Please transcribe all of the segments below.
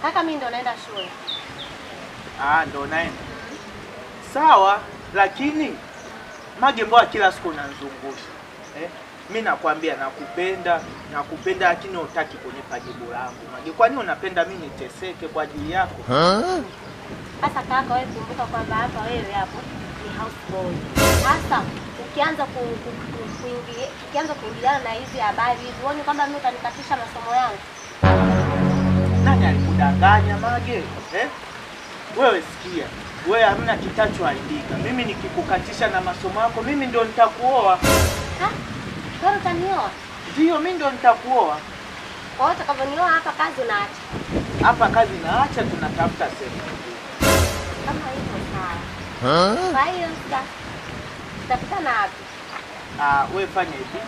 mpaka mimi ndo naenda shule. Ah, ndo naenda. Sawa, lakini Mage, mbona kila siku unanizungusha eh? Mi nakwambia nakupenda, nakupenda, lakini hutaki kunipa jibu langu. Mage, kwani unapenda mi niteseke kwa ajili yako? Sasa kaka, wewe kumbuka kwamba hapa wewe hapo ni houseboy. Sasa ukianza ku, ku, ku, ukianza kuingiliana na hizi habari hizi, uone kwamba mimi utanikatisha masomo yangu. Alikudanganya Mage eh? Wewe sikia, wewe hamna kitachoharibika. Mimi nikikukatisha na masomo yako, mimi ndio nitakuoa. Ha? Wewe utanioa? Ndio, mimi ndio nitakuoa. Kwa hiyo utakavyonioa hapa kazi unaacha. Hapa kazi naacha, tunatafuta sehemu. Kama hivyo sawa. Kwa hiyo sasa tutakutana wapi? Ah, wewe fanya hivi,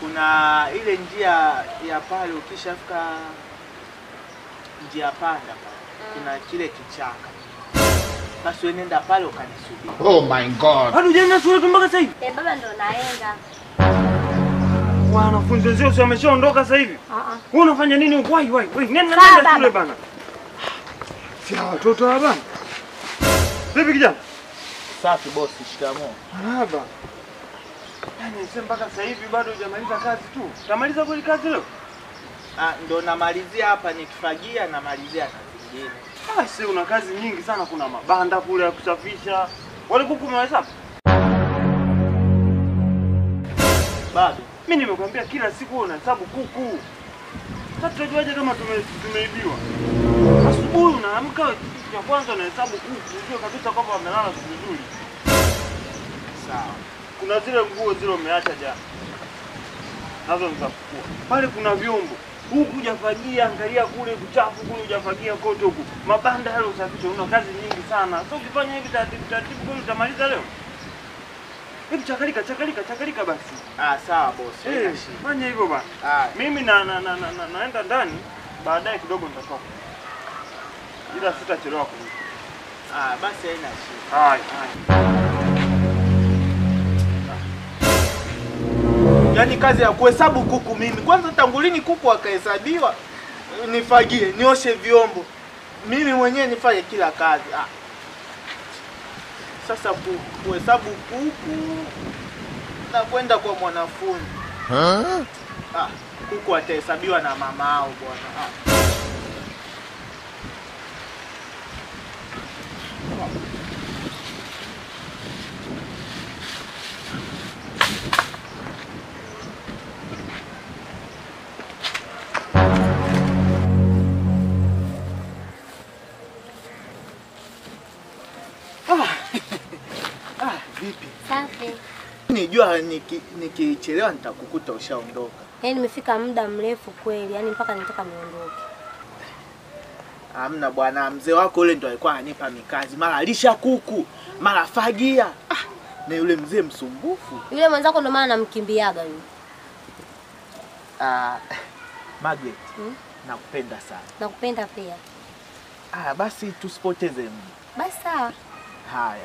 kuna ile njia ya pale, ukishafika njia panda kuna kile kichaka, basi wewe nenda pale ukanisubiri. Oh my god. Hadi ujaenda shule tu mpaka sasa hivi? Eh, baba ndo naenda. Wanafunzi wenzio si wameshaondoka sasa hivi? Ah ah. Wewe unafanya nini huko? Wai wai, wai, nenda nenda shule bana. Si watoto hapa bana. Vipi kijana? Safi bosi, shikamoo. Marahaba. Yaani sasa mpaka sasa hivi bado hujamaliza kazi tu. Utamaliza kweli kazi leo? Ah, ndo namalizia hapa, nikifagia namalizia kazi nyingine. Ah, si una kazi nyingi sana, kuna mabanda kule ya kusafisha. Wale kuku umewahesabu? Bado Mimi nimekwambia kila siku unahesabu kuku. Sasa tunajuaje kama tume, tumeibiwa? Asubuhi unaamka kitu cha kwanza unahesabu kuku, ujue kabisa kwamba wamelala vizuri. sawa. Kuna zile nguo zile umeacha jana, nazo nitafukua. Pale kuna vyombo huku hujafagia, angalia kule kuchafu kule hujafagia kote huku, mabanda yale usafishe. Una kazi nyingi sana, so ukifanya hivi taratibu taratibu, kweli utamaliza leo. Hebu chakalika chakalika chakalika basi. Ah, sawa bosi, Hey, Eh, fanya hivyo bana. Ah, Mimi na, na, na, na, na, naenda ndani baadaye kidogo nitatoka, ila sitachelewa kurudi. ah, basi haina shida. Hai, haya. Yaani kazi ya kuhesabu kuku mimi. Kwanza tangulini kuku akahesabiwa? Nifagie, nioshe vyombo. Mimi mwenyewe nifanye kila kazi. Ah. Sasa ku, kuhesabu kuku na kwenda kwa mwanafunzi. huh? Ah, kuku atahesabiwa na mamao bwana. Ah. Vipi? Safi. Nijua nikichelewa niki- nitakukuta ushaondoka. Yaani nimefika muda mrefu kweli, yaani mpaka nitaka niondoke. amna bwana, mzee wako yule ndo alikuwa ananipa mikazi, mara alisha kuku, mara fagia. Ah, na yule mzee msumbufu. Yule mwenzako ndo maana namkimbiaga yule. Ah, Margaret, Hmm? nakupenda sana. Nakupenda pia. Ah, basi tusipoteze muda. Basi sawa. Haya.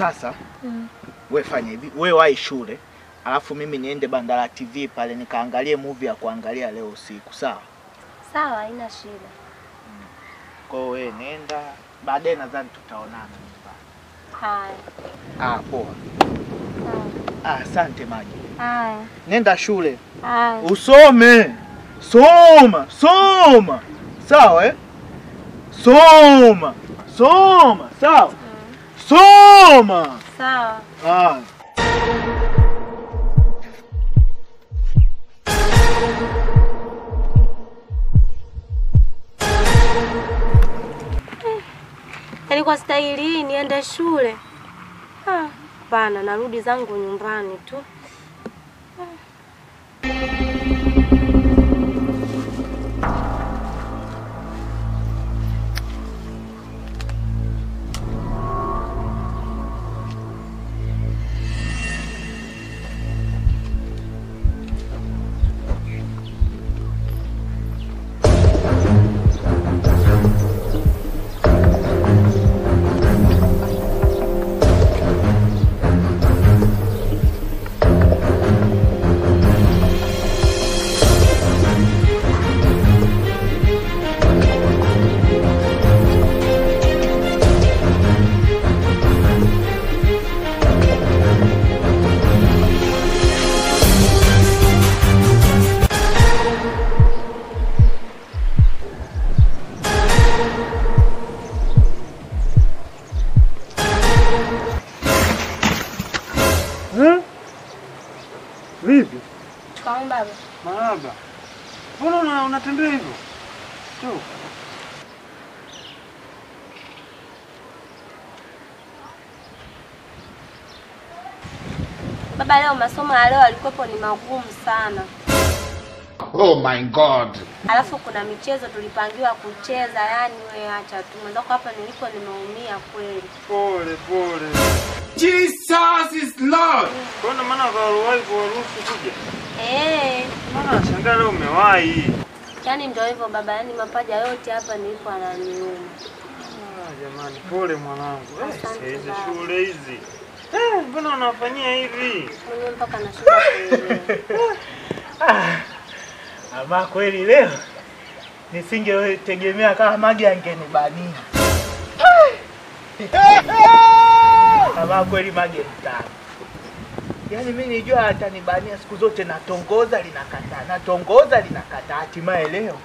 Ah, mm. we fanya hivi, we wahi shule, alafu mimi niende Bandara TV pale nikaangalie movie ya kuangalia leo usiku, sawa? Sawa, haina shida. Kwa hiyo wewe nenda, baadaye nadhani tutaonana. Haya. Ah, poa. Sawa. Ah, asante Maji. Haya. Nenda shule Haya. usome, soma soma, sawa eh? Soma soma, sawa? Soma. Sawa. Ah. Yaani kwa staili hii niende shule? Ah, Hapana, narudi zangu nyumbani tu. Vipi? Shikamoo baba. Marahaba. Mbona una- unatembea hivyo? Tu. Baba, leo masomo ya leo alikuwepo ni magumu sana, Oh my God. alafu kuna michezo tulipangiwa kucheza. Yani we acha tu, mwenzako hapa nilipo nimeumia kweli. Pole pole. Jesus Lord. Mbona maana kawahi kuwaruhusu kuja? Eh, Maana nashangaa leo umewahi. yani ndio hivyo baba, yaani mapaja yote hapa nilipo ananiuma. Ah, jamani, pole mwanangu. Eh, hizi shule hizi. Eh, mbona unafanyia hivi? Mimi mpaka nashuka kuelewa. Ama kweli leo nisingetegemea kama Magi angenibania. Ama kweli Magi mtamu. Yaani mimi nijua atanibania siku zote, natongoza linakataa, natongoza linakataa, hatimaye leo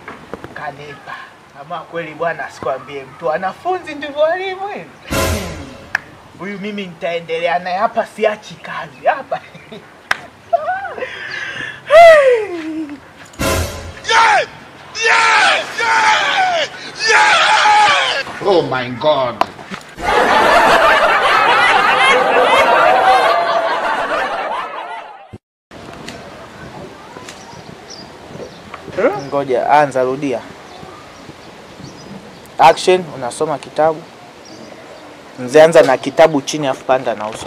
kanipa. Ama kweli bwana, sikwambie mtu, wanafunzi ndivyo walimu hivi. Huyu mimi nitaendelea naye hapa, siachi kazi hapa. Oh my God. Ngoja, anza, rudia. Action, unasoma kitabu. Mzee, anza na kitabu chini afu panda na uso.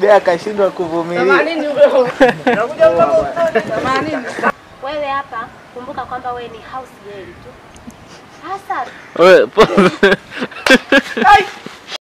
Bea akashindwa kuvumilia. Wewe hapa kumbuka kwamba wewe ni house girl tu. Sasa Wewe. Ai!